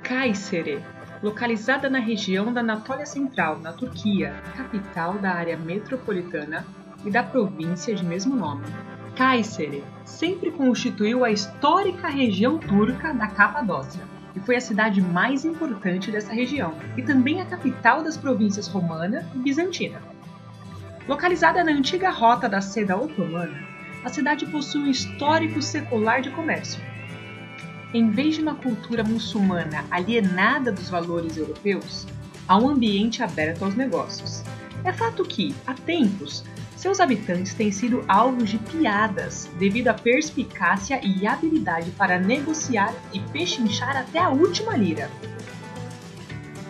Kayseri, localizada na região da Anatólia Central, na Turquia, capital da área metropolitana e da província de mesmo nome. Kayseri sempre constituiu a histórica região turca da Capadócia e foi a cidade mais importante dessa região, e também a capital das províncias romana e bizantina. Localizada na antiga rota da seda otomana, a cidade possui um histórico secular de comércio. Em vez de uma cultura muçulmana alienada dos valores europeus, há um ambiente aberto aos negócios. É fato que, há tempos, seus habitantes têm sido alvos de piadas devido à perspicácia e habilidade para negociar e pechinchar até a última lira.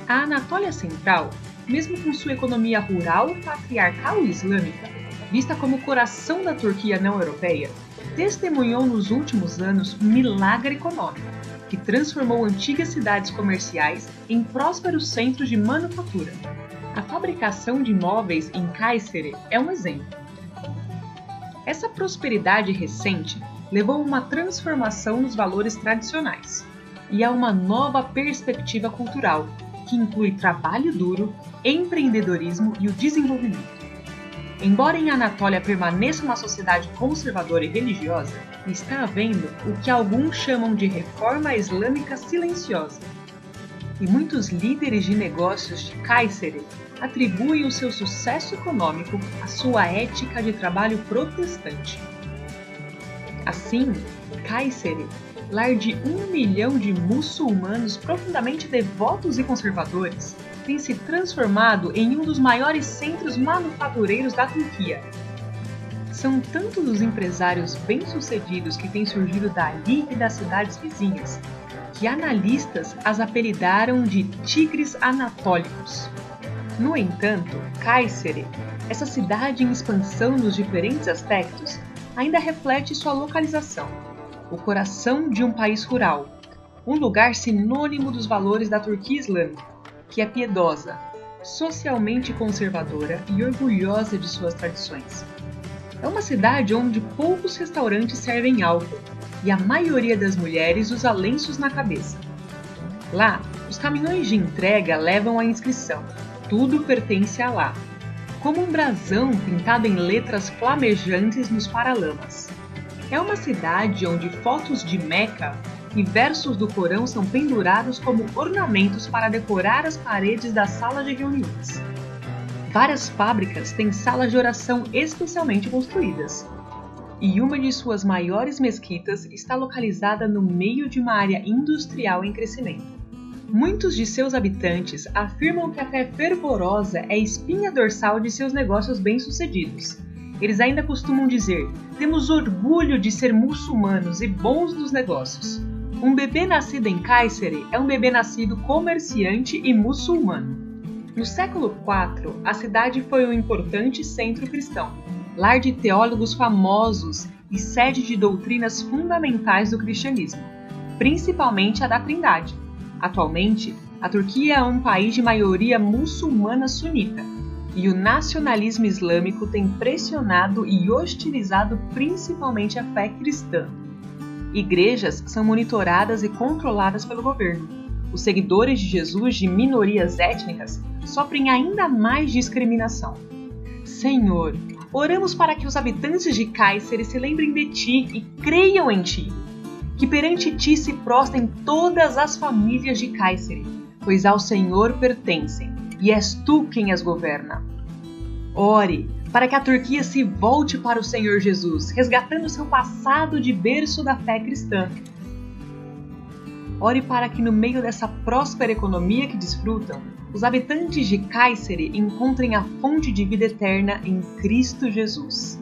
A Anatólia Central, mesmo com sua economia rural, patriarcal e islâmica, vista como o coração da Turquia não europeia, testemunhou nos últimos anos um milagre econômico que transformou antigas cidades comerciais em prósperos centros de manufatura. A fabricação de móveis em Kayseri é um exemplo. Essa prosperidade recente levou a uma transformação nos valores tradicionais e a uma nova perspectiva cultural, que inclui trabalho duro, empreendedorismo e o desenvolvimento. Embora em Anatólia permaneça uma sociedade conservadora e religiosa, está havendo o que alguns chamam de reforma islâmica silenciosa, e muitos líderes de negócios de Kayseri atribuem o seu sucesso econômico à sua ética de trabalho protestante. Assim, Kayseri, lar de um milhão de muçulmanos profundamente devotos e conservadores, tem se transformado em um dos maiores centros manufatureiros da Turquia. São tantos os empresários bem-sucedidos que têm surgido dali e das cidades vizinhas que analistas as apelidaram de tigres anatólicos. No entanto, Kayseri, essa cidade em expansão nos diferentes aspectos, ainda reflete sua localização, o coração de um país rural, um lugar sinônimo dos valores da Turquia Islâmica, que é piedosa, socialmente conservadora e orgulhosa de suas tradições. É uma cidade onde poucos restaurantes servem álcool, e a maioria das mulheres usa lenços na cabeça. Lá, os caminhões de entrega levam a inscrição: tudo pertence a lá, como um brasão pintado em letras flamejantes nos paralamas. É uma cidade onde fotos de Meca e versos do Corão são pendurados como ornamentos para decorar as paredes da sala de reuniões. Várias fábricas têm salas de oração especialmente construídas, e uma de suas maiores mesquitas está localizada no meio de uma área industrial em crescimento. Muitos de seus habitantes afirmam que a fé fervorosa é espinha dorsal de seus negócios bem-sucedidos. Eles ainda costumam dizer: temos orgulho de ser muçulmanos e bons nos negócios. Um bebê nascido em Kayseri é um bebê nascido comerciante e muçulmano. No século IV, a cidade foi um importante centro cristão, lar de teólogos famosos e sede de doutrinas fundamentais do cristianismo, principalmente a da Trindade. Atualmente, a Turquia é um país de maioria muçulmana sunita, e o nacionalismo islâmico tem pressionado e hostilizado principalmente a fé cristã. Igrejas são monitoradas e controladas pelo governo. Os seguidores de Jesus de minorias étnicas sofrem ainda mais discriminação. Senhor, Oramos para que os habitantes de Cáceres se lembrem de ti e creiam em ti. Que perante ti se prostrem todas as famílias de Cáceres, pois ao Senhor pertencem, e és tu quem as governa. Ore para que a Turquia se volte para o Senhor Jesus, resgatando seu passado de berço da fé cristã. Ore para que, no meio dessa próspera economia que desfrutam, os habitantes de Cáceres encontrem a fonte de vida eterna em Cristo Jesus.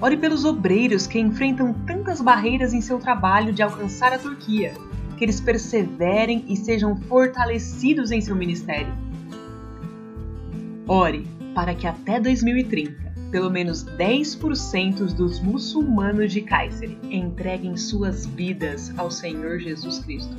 Ore pelos obreiros que enfrentam tantas barreiras em seu trabalho de alcançar a Turquia, que eles perseverem e sejam fortalecidos em seu ministério. Ore para que até 2030, pelo menos 10% dos muçulmanos de Cáceres entreguem suas vidas ao Senhor Jesus Cristo.